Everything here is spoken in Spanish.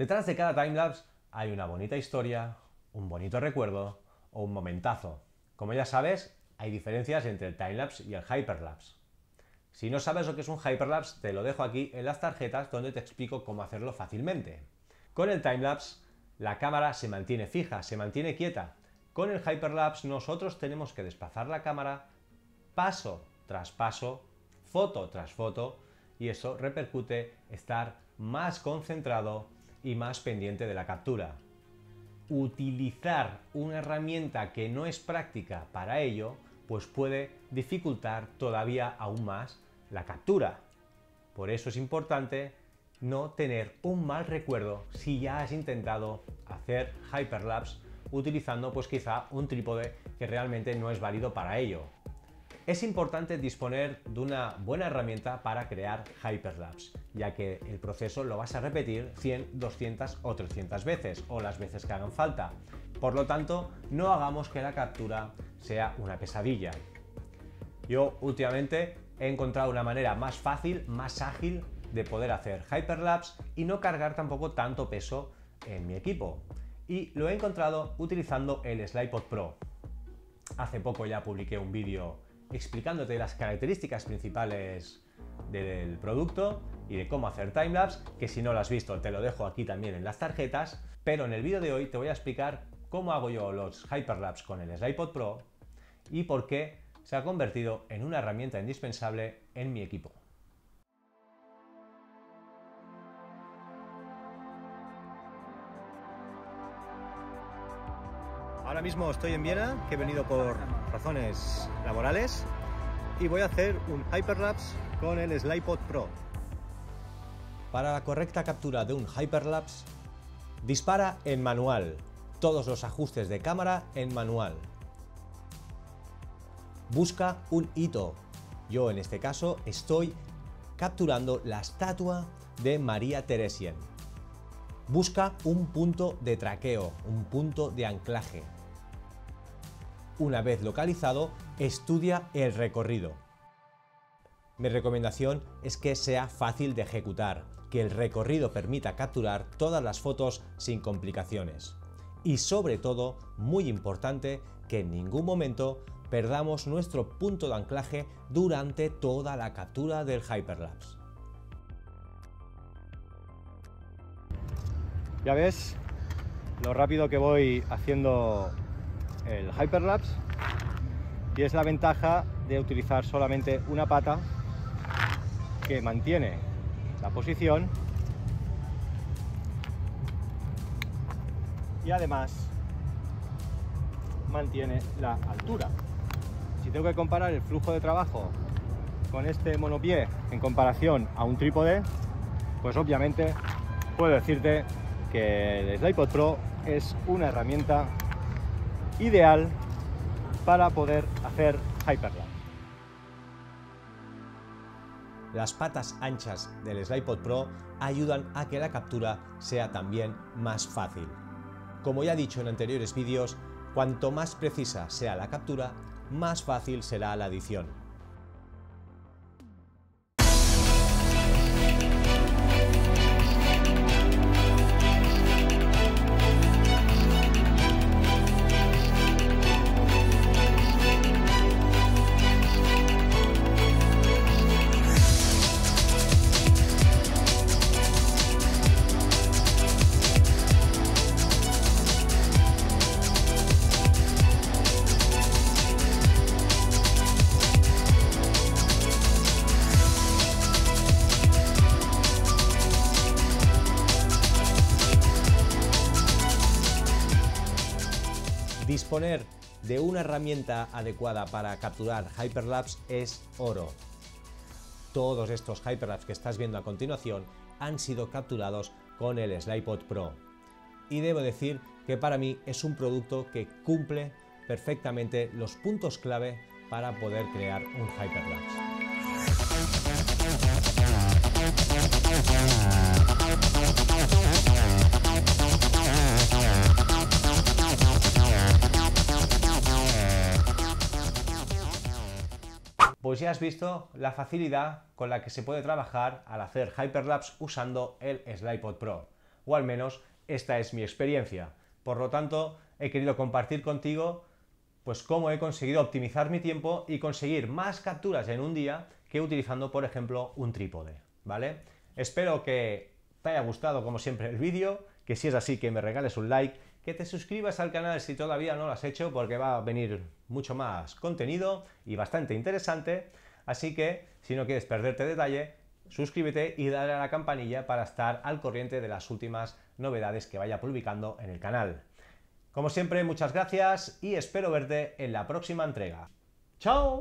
Detrás de cada timelapse hay una bonita historia, un bonito recuerdo o un momentazo. Como ya sabes, hay diferencias entre el timelapse y el hyperlapse. Si no sabes lo que es un hyperlapse, te lo dejo aquí en las tarjetas donde te explico cómo hacerlo fácilmente. Con el timelapse, la cámara se mantiene fija, se mantiene quieta. Con el hyperlapse nosotros tenemos que desplazar la cámara paso tras paso, foto tras foto, y eso repercute estar más concentrado y más pendiente de la captura. Utilizar una herramienta que no es práctica para ello, pues puede dificultar todavía aún más la captura. Por eso es importante no tener un mal recuerdo si ya has intentado hacer hyperlapse utilizando pues quizá un trípode que realmente no es válido para ello. Es importante disponer de una buena herramienta para crear hyperlapse, ya que el proceso lo vas a repetir 100, 200 o 300 veces, o las veces que hagan falta. Por lo tanto, no hagamos que la captura sea una pesadilla. Yo últimamente he encontrado una manera más fácil, más ágil de poder hacer hyperlapse y no cargar tampoco tanto peso en mi equipo. Y lo he encontrado utilizando el SlidePod Pro. Hace poco ya publiqué un vídeo explicándote las características principales del producto y de cómo hacer timelapse, que si no lo has visto te lo dejo aquí también en las tarjetas, pero en el vídeo de hoy te voy a explicar cómo hago yo los hyperlapse con el SlidePod Pro y por qué se ha convertido en una herramienta indispensable en mi equipo. Ahora mismo estoy en Viena, he venido por razones laborales y voy a hacer un hyperlapse con el SlidePod Pro. Para la correcta captura de un hyperlapse, dispara en manual, todos los ajustes de cámara en manual. Busca un hito. Yo en este caso estoy capturando la estatua de María Teresien. Busca un punto de traqueo, un punto de anclaje. Una vez localizado, estudia el recorrido. Mi recomendación es que sea fácil de ejecutar, que el recorrido permita capturar todas las fotos sin complicaciones. Y sobre todo, muy importante, que en ningún momento perdamos nuestro punto de anclaje durante toda la captura del hyperlapse. Ya ves lo rápido que voy haciendo el hyperlapse y es la ventaja de utilizar solamente una pata que mantiene la posición y además mantiene la altura. Si tengo que comparar el flujo de trabajo con este monopié en comparación a un trípode, pues obviamente puedo decirte que el SlidePod Pro es una herramienta ideal para poder hacer hyperlapse. Las patas anchas del SlidePod Pro ayudan a que la captura sea también más fácil. Como ya he dicho en anteriores vídeos, cuanto más precisa sea la captura, más fácil será la edición. Disponer de una herramienta adecuada para capturar hyperlapse es oro. Todos estos hyperlapse que estás viendo a continuación han sido capturados con el SlidePod Pro. Y debo decir que para mí es un producto que cumple perfectamente los puntos clave para poder crear un hyperlapse. Pues ya has visto la facilidad con la que se puede trabajar al hacer hyperlapse usando el SlidePod Pro. o al menos esta es mi experiencia. Por lo tanto, he querido compartir contigo pues cómo he conseguido optimizar mi tiempo y conseguir más capturas en un día que utilizando, por ejemplo, un trípode, ¿vale? Espero que te haya gustado, como siempre, el vídeo, que si es así, que me regales un like, que te suscribas al canal si todavía no lo has hecho, porque va a venir mucho más contenido y bastante interesante, así que, si no quieres perderte detalle, suscríbete y dale a la campanilla para estar al corriente de las últimas novedades que vaya publicando en el canal. Como siempre, muchas gracias y espero verte en la próxima entrega. ¡Chao!